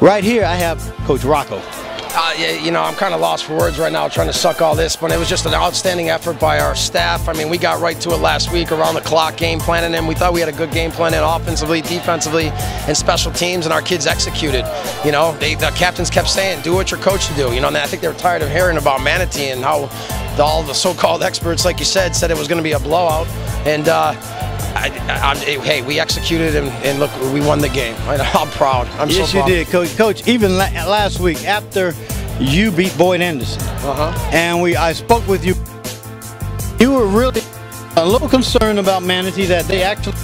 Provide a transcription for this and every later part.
right here I have Coach Rocco. Uh, you know, I'm kind of lost for words right now trying to suck all this, but it was just an outstanding effort by our staff. I mean, we got right to it last week around the clock game planning, and we thought we had a good game plan in offensively, defensively, and special teams, and our kids executed. You know, they, the captains kept saying, do what your coach to do. You know, and I think they were tired of hearing about Manatee and how all the so-called experts, like you said, said it was going to be a blowout. And uh, I, I, hey, we executed and, and, look, we won the game. I'm proud. I'm yes, so proud. you did, Coach. Coach, even last week after you beat Boyd Anderson, uh-huh. and we I spoke with you. You were really a little concerned about Manatee that they actually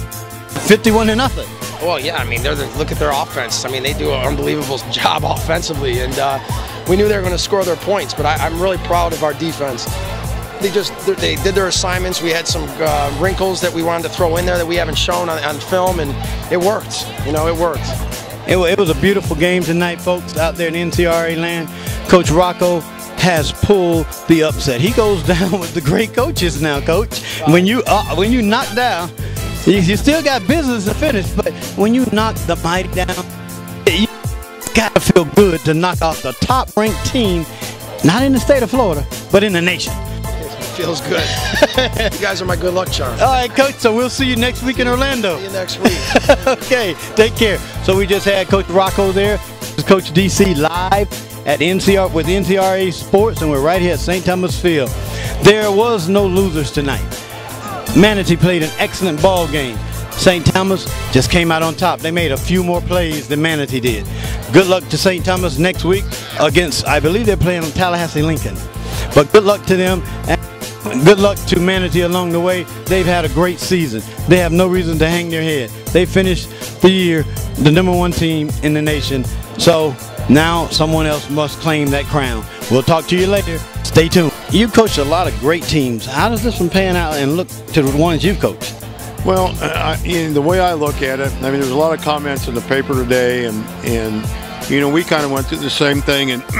51 to nothing. Well, yeah, I mean, they're the, look at their offense. I mean, they do an unbelievable job offensively, and uh, we knew they were going to score their points. But I, I'm really proud of our defense they just they did their assignments. We had some uh, wrinkles that we wanted to throw in there that we haven't shown on, on film, and it worked. You know, it worked. It, it, was a beautiful game tonight, folks, out there in NCRA land. Coach Rocco has pulled the upset. He goes down with the great coaches now, Coach. When you uh, when you knock down, you, you still got business to finish, but when you knock the mighty down, you gotta feel good to knock off the top-ranked team, not in the state of Florida, but in the nation feels good. you guys are my good luck charm. All right, Coach. So we'll see you next week in Orlando. See you next week. okay, take care. So we just had Coach Rocco there. This is Coach DC live at NCR with NCRA Sports, and we're right here at St. Thomas Field. There was no losers tonight. Manatee played an excellent ball game. St. Thomas just came out on top. They made a few more plays than Manatee did. Good luck to St. Thomas next week against, I believe they're playing Tallahassee Lincoln. But good luck to them. And Good luck to Manatee along the way. They've had a great season. They have no reason to hang their head. They finished the year the number one team in the nation. So now someone else must claim that crown. We'll talk to you later. Stay tuned. You coached a lot of great teams. How does this one pan out and look to the ones you've coached? Well, uh, the way I look at it, I mean, there's a lot of comments in the paper today, and and you know, we kind of went through the same thing in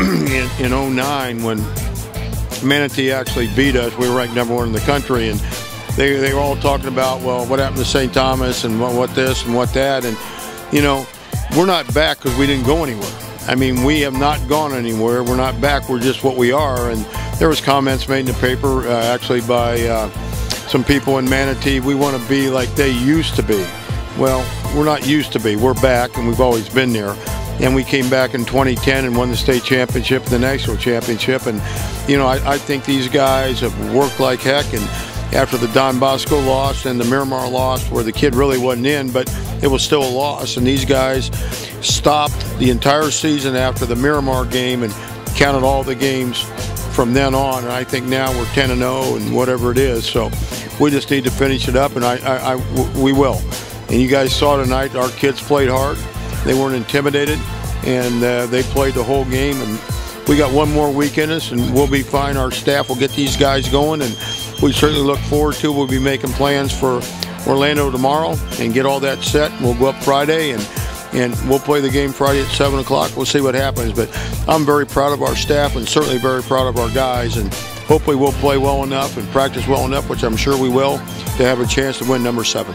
in, in 09 when Manatee actually beat us. We were ranked number one in the country, and they, they were all talking about, well, what happened to St. Thomas and what, what this and what that. And, you know, we're not back because we didn't go anywhere. I mean, we have not gone anywhere. We're not back. We're just what we are. And there was comments made in the paper, uh, actually by uh, some people in Manatee. We want to be like they used to be. Well, we're not used to be. We're back, and we've always been there and we came back in 2010 and won the state championship, and the national championship, and you know I, I think these guys have worked like heck. And after the Don Bosco loss and the Miramar loss, where the kid really wasn't in, but it was still a loss, and these guys stopped the entire season after the Miramar game and counted all the games from then on. And I think now we're 10 and 0 and whatever it is. So we just need to finish it up, and I, I, I we will. And you guys saw tonight, our kids played hard. They weren't intimidated, and uh, they played the whole game. And we got one more week in us, and we'll be fine. Our staff will get these guys going, and we certainly look forward to. We'll be making plans for Orlando tomorrow and get all that set. We'll go up Friday and and we'll play the game Friday at 7 o'clock. We'll see what happens. But I'm very proud of our staff and certainly very proud of our guys. And hopefully we'll play well enough and practice well enough, which I'm sure we will, to have a chance to win number seven.